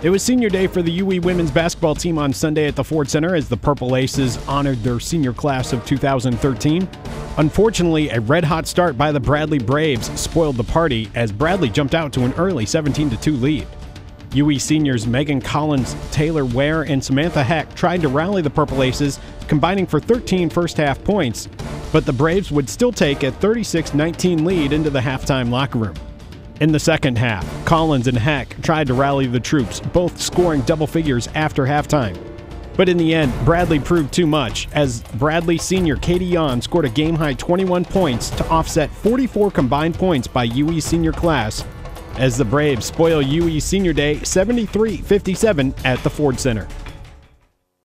It was senior day for the UE women's basketball team on Sunday at the Ford Center as the Purple Aces honored their senior class of 2013. Unfortunately, a red hot start by the Bradley Braves spoiled the party as Bradley jumped out to an early 17 2 lead. UE seniors Meagan Collins, Taylor Ware, and Samantha Heck tried to rally the Purple Aces, combining for 13 first half points, but the Braves would still take a 36 19 lead into the halftime locker room. In the second half, Collins and Heck tried to rally the troops, both scoring double figures after halftime. But in the end, Bradley proved too much, as Bradley senior Katie Yon scored a game high 21 points to offset 44 combined points by UE senior class, as the Braves spoil UE senior day 73 57 at the Ford Center.